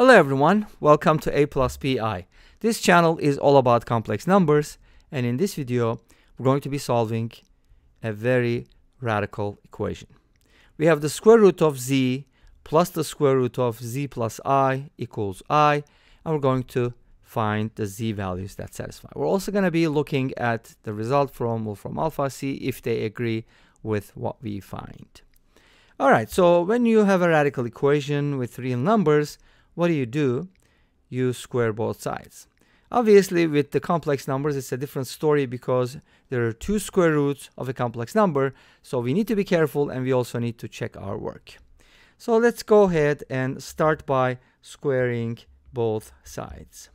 Hello everyone, welcome to A plus Bi. This channel is all about complex numbers and in this video we're going to be solving a very radical equation. We have the square root of z plus the square root of z plus i equals i and we're going to find the z values that satisfy. We're also going to be looking at the result from Wolfram alpha see if they agree with what we find. Alright, so when you have a radical equation with real numbers, what do you do? You square both sides. Obviously, with the complex numbers, it's a different story because there are two square roots of a complex number. So we need to be careful and we also need to check our work. So let's go ahead and start by squaring both sides.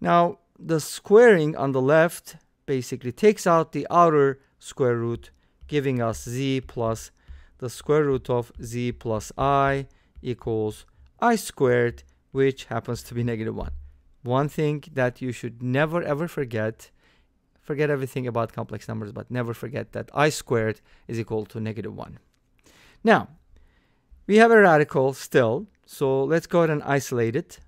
Now, the squaring on the left basically takes out the outer square root, giving us z plus the square root of z plus i equals i squared, which happens to be negative 1. One thing that you should never ever forget, forget everything about complex numbers, but never forget that i squared is equal to negative 1. Now, we have a radical still, so let's go ahead and isolate it.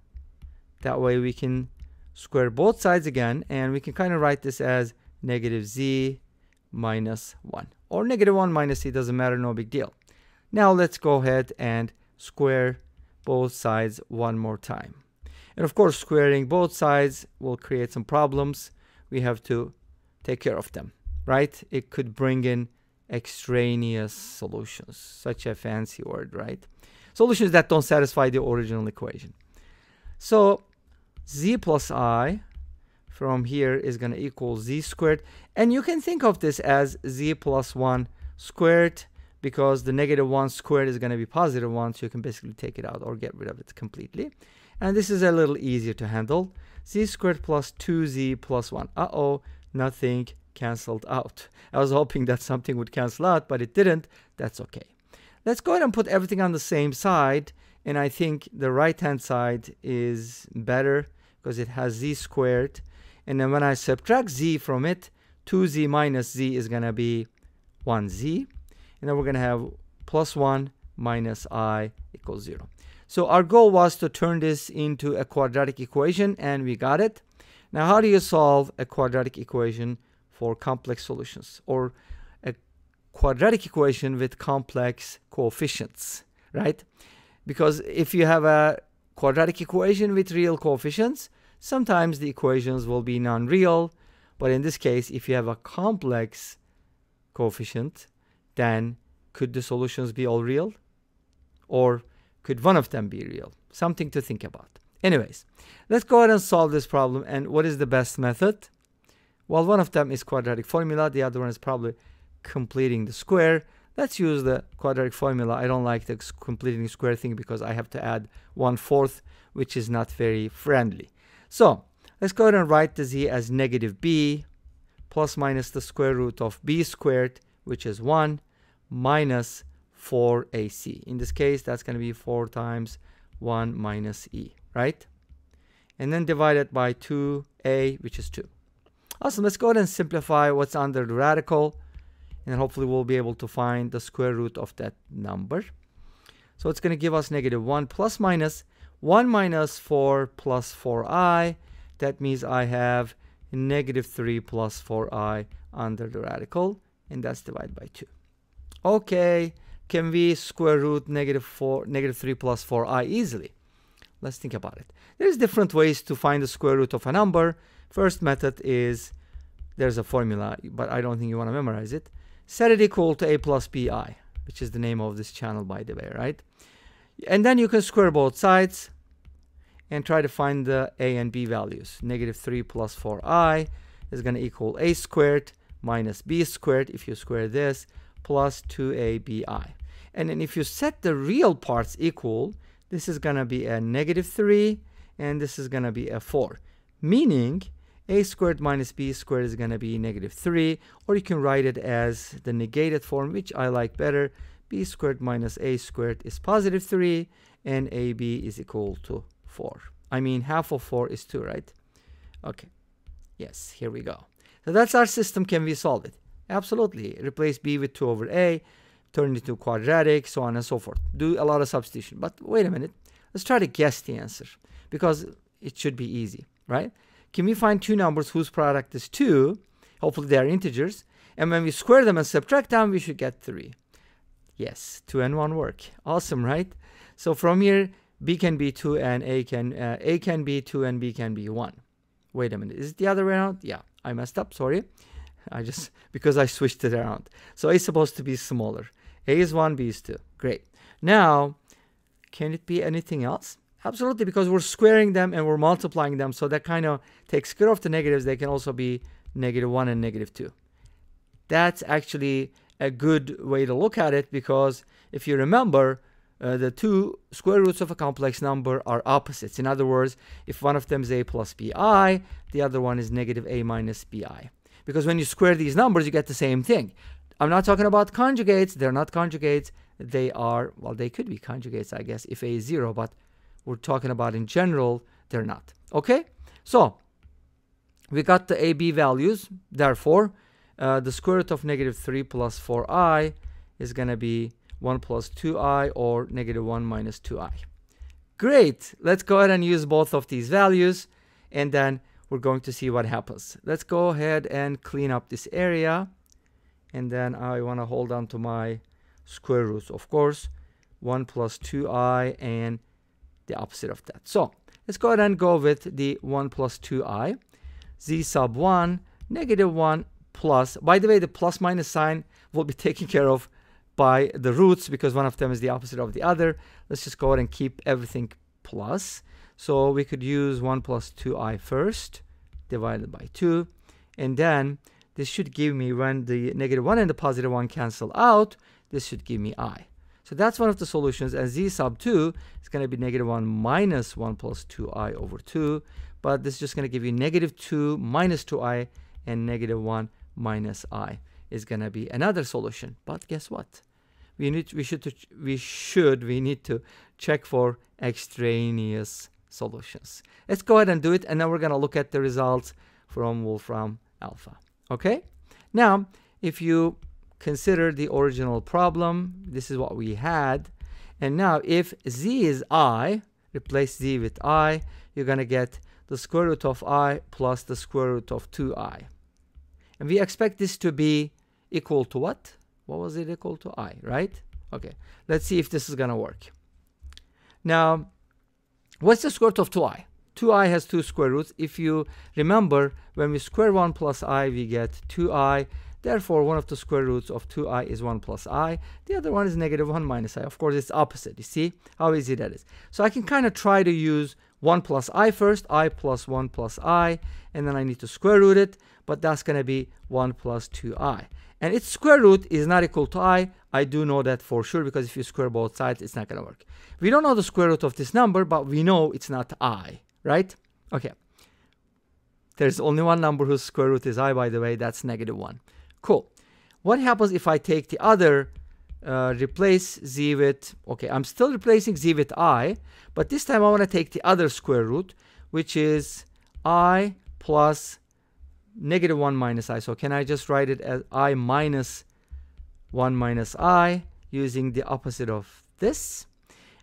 That way we can square both sides again, and we can kind of write this as negative z minus 1. Or negative 1 minus z, doesn't matter, no big deal. Now let's go ahead and square both sides one more time. And of course, squaring both sides will create some problems. We have to take care of them, right? It could bring in extraneous solutions, such a fancy word, right? Solutions that don't satisfy the original equation. So z plus i from here is going to equal z squared. And you can think of this as z plus 1 squared because the negative 1 squared is going to be positive 1, so you can basically take it out or get rid of it completely. And this is a little easier to handle. z squared plus 2z plus 1. Uh-oh, nothing canceled out. I was hoping that something would cancel out, but it didn't. That's okay. Let's go ahead and put everything on the same side. And I think the right-hand side is better because it has z squared. And then when I subtract z from it, 2z minus z is going to be 1z and then we're going to have plus 1 minus i equals 0. So our goal was to turn this into a quadratic equation and we got it. Now how do you solve a quadratic equation for complex solutions or a quadratic equation with complex coefficients, right? Because if you have a quadratic equation with real coefficients, sometimes the equations will be non-real, but in this case, if you have a complex coefficient, then could the solutions be all real? Or could one of them be real? Something to think about. Anyways, let's go ahead and solve this problem. And what is the best method? Well, one of them is quadratic formula. The other one is probably completing the square. Let's use the quadratic formula. I don't like the completing square thing because I have to add one fourth, which is not very friendly. So let's go ahead and write the z as negative b plus minus the square root of b squared which is 1 minus 4ac. In this case, that's going to be 4 times 1 minus e, right? And then divided by 2a, which is 2. Awesome. Let's go ahead and simplify what's under the radical. And hopefully we'll be able to find the square root of that number. So it's going to give us negative 1 plus minus 1 minus 4 plus 4i. That means I have negative 3 plus 4i under the radical and that's divided by 2. Okay, can we square root negative 4, negative 3 plus 4i easily? Let's think about it. There's different ways to find the square root of a number. First method is, there's a formula, but I don't think you want to memorize it. Set it equal to a plus bi, which is the name of this channel, by the way, right? And then you can square both sides and try to find the a and b values. Negative 3 plus 4i is going to equal a squared minus b squared if you square this plus 2abi. And then if you set the real parts equal, this is going to be a negative 3 and this is going to be a 4. Meaning a squared minus b squared is going to be negative 3 or you can write it as the negated form which I like better. b squared minus a squared is positive 3 and ab is equal to 4. I mean half of 4 is 2, right? Okay. Yes, here we go. So that's our system. Can we solve it? Absolutely. Replace b with 2 over a, turn it into quadratic, so on and so forth. Do a lot of substitution. But wait a minute. Let's try to guess the answer because it should be easy, right? Can we find two numbers whose product is 2? Hopefully they are integers. And when we square them and subtract them, we should get 3. Yes, 2 and 1 work. Awesome, right? So from here, b can be 2 and a can uh, a can be 2 and b can be 1. Wait a minute, is it the other way around? Yeah, I messed up, sorry. I just, because I switched it around. So a is supposed to be smaller. a is 1, b is 2. Great. Now, can it be anything else? Absolutely, because we're squaring them and we're multiplying them. So that kind of takes care of the negatives. They can also be negative 1 and negative 2. That's actually a good way to look at it because if you remember, uh, the two square roots of a complex number are opposites. In other words, if one of them is a plus bi, the other one is negative a minus bi. Because when you square these numbers, you get the same thing. I'm not talking about conjugates. They're not conjugates. They are, well, they could be conjugates, I guess, if a is 0, but we're talking about in general, they're not. Okay? So, we got the AB values. Therefore, uh, the square root of negative 3 plus 4i is going to be 1 plus 2i or negative 1 minus 2i. Great. Let's go ahead and use both of these values and then we're going to see what happens. Let's go ahead and clean up this area and then I want to hold on to my square roots of course 1 plus 2i and the opposite of that. So let's go ahead and go with the 1 plus 2i z sub 1 negative 1 plus by the way the plus minus sign will be taken care of by the roots because one of them is the opposite of the other. Let's just go ahead and keep everything plus. So we could use 1 plus 2i first, divided by 2. And then this should give me, when the negative 1 and the positive 1 cancel out, this should give me i. So that's one of the solutions. And z sub 2 is going to be negative 1 minus 1 plus 2i over 2. But this is just going to give you negative 2 minus 2i and negative 1 minus i is going to be another solution. But guess what? We need we should we should we need to check for extraneous solutions. Let's go ahead and do it and then we're going to look at the results from Wolfram alpha. Okay? Now, if you consider the original problem, this is what we had. And now if z is i, replace z with i, you're going to get the square root of i plus the square root of 2i. And we expect this to be equal to what? What was it equal to? i, right? Okay, let's see if this is going to work. Now, what's the square root of 2i? 2i has two square roots. If you remember, when we square 1 plus i, we get 2i. Therefore, one of the square roots of 2i is 1 plus i. The other one is negative 1 minus i. Of course, it's opposite. You see how easy that is. So I can kind of try to use 1 plus i first, i plus 1 plus i, and then I need to square root it, but that's going to be 1 plus 2i. And its square root is not equal to i. I do know that for sure because if you square both sides, it's not going to work. We don't know the square root of this number, but we know it's not i, right? Okay. There's only one number whose square root is i, by the way. That's negative 1. Cool. What happens if I take the other, uh, replace z with, okay, I'm still replacing z with i, but this time I want to take the other square root, which is i plus negative 1 minus i. So can I just write it as i minus 1 minus i using the opposite of this?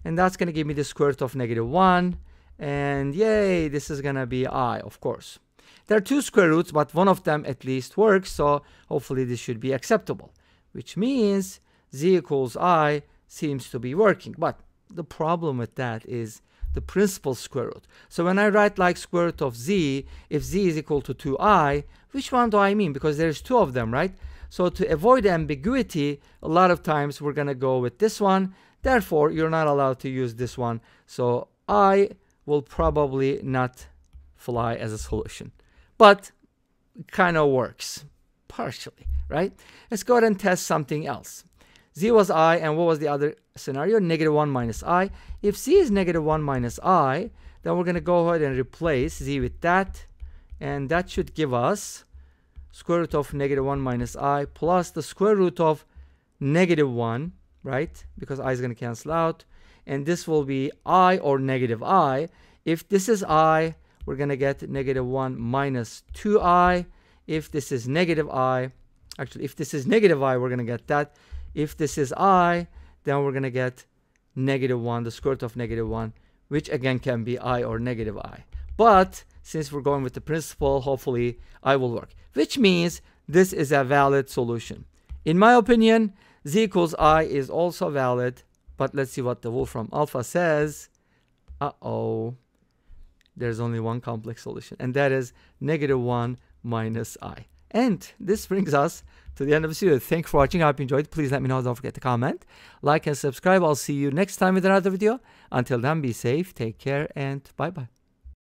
And that's going to give me the square root of negative 1. And yay, this is going to be i, of course. There are two square roots, but one of them at least works. So hopefully this should be acceptable, which means z equals i seems to be working. But the problem with that is the principal square root. So when I write like square root of z, if z is equal to 2i, which one do I mean? Because there's two of them, right? So to avoid ambiguity, a lot of times we're going to go with this one. Therefore, you're not allowed to use this one. So i will probably not fly as a solution. But kind of works partially, right? Let's go ahead and test something else z was i, and what was the other scenario? Negative 1 minus i. If z is negative 1 minus i, then we're going to go ahead and replace z with that, and that should give us square root of negative 1 minus i plus the square root of negative 1, right? Because i is going to cancel out, and this will be i or negative i. If this is i, we're going to get negative 1 minus 2i. If this is negative i, actually, if this is negative i, we're going to get that. If this is i, then we're going to get negative 1, the square root of negative 1, which again can be i or negative i. But since we're going with the principal, hopefully i will work, which means this is a valid solution. In my opinion, z equals i is also valid, but let's see what the Wolfram alpha says. Uh-oh, there's only one complex solution, and that is negative 1 minus i. And this brings us to the end of the video. Thanks for watching. I hope you enjoyed. Please let me know. Don't forget to comment, like, and subscribe. I'll see you next time with another video. Until then, be safe, take care, and bye-bye.